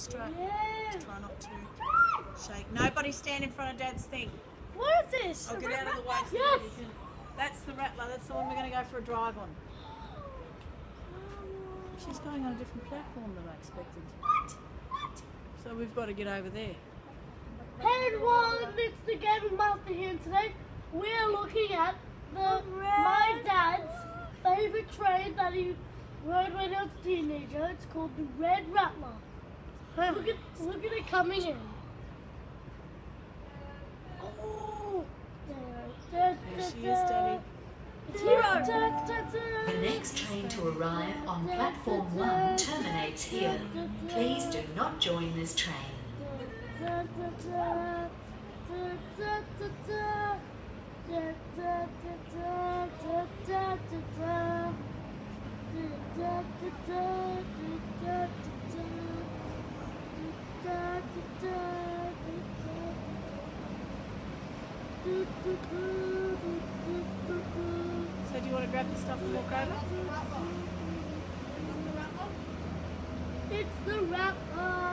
straight. Yeah. Try not to shake. Nobody stand in front of Dad's thing. What is this? I'll get out of the way. so Yes. you can- That's the rattler. That's the one we're going to go for a drive on. She's going on a different platform than I expected. What? What? So we've got to get over there. Hey everyone, it's the Gaming Master here today. We're looking at the my dad's favourite train that he rode when he was a teenager. It's called the Red Rattler. Look at look at it coming in. Oh, there, There she is, oh. Daddy. It's here. The next train to arrive on platform 1 terminates here. Please do not join this train. So do you want to grab the stuff and walk over? It's the rapper.